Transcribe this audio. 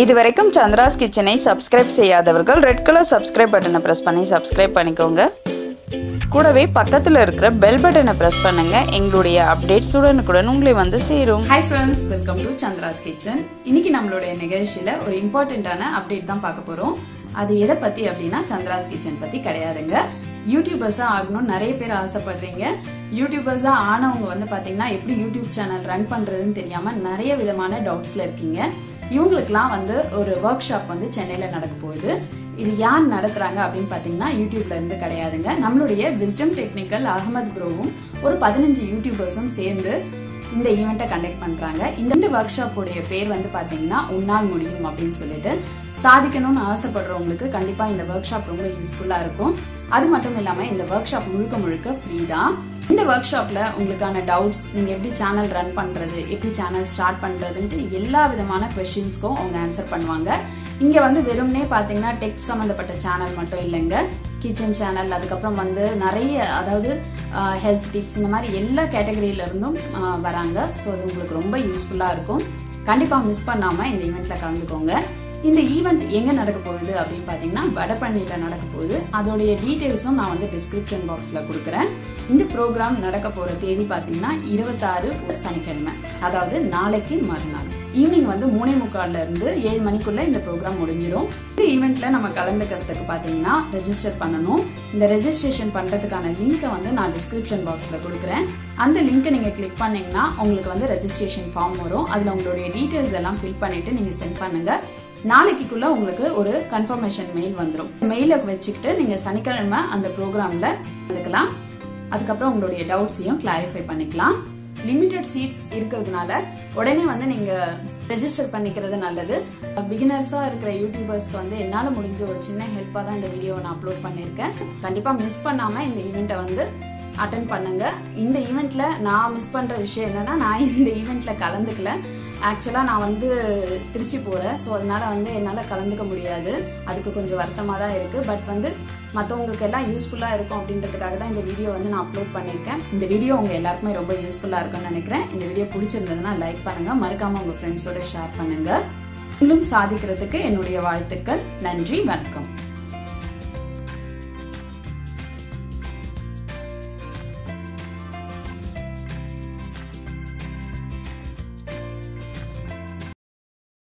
இது வரைக்கும் சந்திராஸ் கிச்சனை சப்ஸ்கிரைப் செய்யாதவர்கள் ரெட் கலர் சப்ஸ்கிரைப் பட்டனை ப்ரெஸ் பண்ணி சப்ஸ்கிரைப் பண்ணிக்கோங்க. கூடவே பக்கத்தில் இருக்கிற பெல் பட்டனை ப்ரெஸ் பண்ணுங்க. எங்களுடைய அப்டேட்ஸ் உடனுக்குடன் உங்களை வந்து சேரும். Hi friends welcome to Chandra's kitchen. இன்னைக்கு நம்மளுடைய நிகழ்ச்சியில ஒரு இம்பார்ட்டன்டான அப்டேட் தான் பார்க்க போறோம். அது எதை பத்தி அப்படின்னா சந்திராஸ் கிச்சன் பத்தி கிடையாதுங்க. யூடியூபர்ஸா ஆகணும்னு நிறைய பேர் ஆசைப்படுறீங்க. யூடியூபர்ஸா ஆனவங்க வந்து பாத்தீங்கன்னா எப்படி யூடியூப் சேனல் ரன் பண்றதுன்னு தெரியாம நிறைய விதமான டவுட்ஸ்ல இருக்கீங்க. இவங்களுக்குலாம் வந்து ஒரு ஒர்க் ஷாப் வந்து சென்னையில நடக்க போகுது. இது யார் நடத்துறாங்க அப்படின்னு பாத்தீங்கன்னா யூடியூப்ல இருந்து கிடையாதுங்க. நம்மளுடைய விஸ்டம் டெக்னிக்கல் அகமது குரோவும் ஒரு பதினஞ்சு யூடியூபர்ஸும் சேர்ந்து இந்த ஈவெண்ட்டை கண்டக்ட் பண்றாங்க. இந்த ஒர்க் ஷாப்போடைய பேர் வந்து பாத்தீங்கன்னா உன்னால் முடியும் அப்படின்னு சொல்லிட்டு. சாதிக்கணும்னு ஆசைப்படுறவங்களுக்கு கண்டிப்பா இந்த ஒர்க் ஷாப் ரொம்ப யூஸ்ஃபுல்லா இருக்கும். அது மட்டும் இல்லாம இந்த ஒர்க் ஷாப் முழுக்க முழுக்க ஃப்ரீ தான். இந்த ஒர்க் ஷாப்ல உங்களுக்கான டவுட்ஸ் நீங்க எப்படி சேனல் ரன் பண்றது எப்படி சேனல் ஸ்டார்ட் பண்றதுன்ட்டு எல்லா விதமான கொஸ்டின்ஸ்க்கும் அவங்க ஆன்சர் பண்ணுவாங்க. இங்க வந்து வெறும்னே பாத்தீங்கன்னா டெக் சம்பந்தப்பட்ட சேனல் மட்டும் இல்லைங்க. கிச்சன் சேனல் அதுக்கப்புறம் வந்து நிறைய அதாவது ஹெல்த் டிப்ஸ் இந்த மாதிரி எல்லா கேட்டகரியில இருந்தும் வராங்க. ஸோ அது உங்களுக்கு ரொம்ப யூஸ்ஃபுல்லா இருக்கும். கண்டிப்பா மிஸ் பண்ணாம இந்த ஈவெண்ட்ல கலந்துக்கோங்க. இந்த ஈவெண்ட் எங்க நடக்க போகுது அப்படின்னு பாத்தீங்கன்னா வடபழனியில நடக்க போகுது. அதோடைய டீடைல்ஸும் நான் வந்து டிஸ்கிரிப்ஷன் பாக்ஸ்ல கொடுக்குறேன். இந்த ப்ரோக்ராம் நடக்க போற தேதி பாத்தீங்கன்னா இருபத்தாறு சனிக்கிழமை. அதாவது நாளைக்கு மறுநாள். ஈவினிங் வந்து மூணே முக்கால்ல இருந்து ஏழு மணிக்குள்ள இந்த ப்ரோக்ராம் முடிஞ்சிடும் இந்த ஈவெண்ட்ல நம்ம கலந்துக்கிறதுக்கு பாத்தீங்கன்னா ரெஜிஸ்டர் பண்ணணும். இந்த ரெஜிஸ்ட்ரேஷன் பண்றதுக்கான லிங்கை வந்து நான் டிஸ்கிரிப்ஷன் பாக்ஸ்ல கொடுக்குறேன். அந்த லிங்கை நீங்க கிளிக் பண்ணீங்கன்னா உங்களுக்கு வந்து ரெஜிஸ்ட்ரேஷன் ஃபார்ம் வரும். அதுல உங்களுடைய டீடைல்ஸ் எல்லாம் ஃபில் பண்ணிட்டு நீங்க சென்ட் பண்ணுங்க. நாளைக்குள்ள உங்களுக்கு ஒரு கன்ஃபர்மேஷன் மெயில் வந்துடும் மெயில வச்சுக்கிட்டு நீங்க சனிக்கிழமை அந்த ப்ரோக்ராம்ல கலந்துக்கலாம் அதுக்கப்புறம் உங்களுடைய டவுட்ஸையும் கிளாரிஃபை பண்ணிக்கலாம். லிமிடெட் சீட்ஸ் இருக்கிறதுனால உடனே வந்து நீங்க ரெஜிஸ்டர் பண்ணிக்கிறது நல்லது. பிகினர்ஸா இருக்கிற யூடியூபர்ஸ்க்கு வந்து என்னால முடிஞ்ச ஒரு சின்ன ஹெல்ப்பா தான் இந்த வீடியோ நான் அப்லோட் பண்ணிருக்கேன் கண்டிப்பா மிஸ் பண்ணாம இந்த ஈவெண்ட்டை வந்து அட்டன் பண்ணுங்க. இந்த ஈவெண்ட்ல நான் மிஸ் பண்ற விஷயம் என்னன்னா நான் இந்த ஈவெண்ட்ல கலந்துக்கல. ஆக்சுவலாக நான் வந்து திருச்சி போகிறேன் ஸோ அதனால வந்து என்னால் கலந்துக்க முடியாது. அதுக்கு கொஞ்சம் வருத்தமாக தான் இருக்குது பட் வந்து மற்றவங்களுக்கு எல்லாம் யூஸ்ஃபுல்லாக இருக்கும் அப்படின்றதுக்காக தான் இந்த வீடியோ வந்து நான் அப்லோட் பண்ணியிருக்கேன். இந்த வீடியோ உங்கள் எல்லாருக்குமே ரொம்ப யூஸ்ஃபுல்லாக இருக்கும்னு நினைக்கிறேன். இந்த வீடியோ பிடிச்சிருந்ததுன்னா லைக் பண்ணுங்கள் மறக்காமல் உங்கள் ஃப்ரெண்ட்ஸோட ஷேர் பண்ணுங்கள் நீங்களும் சாதிக்கிறதுக்கு என்னுடைய வாழ்த்துக்கள். நன்றி. வணக்கம்.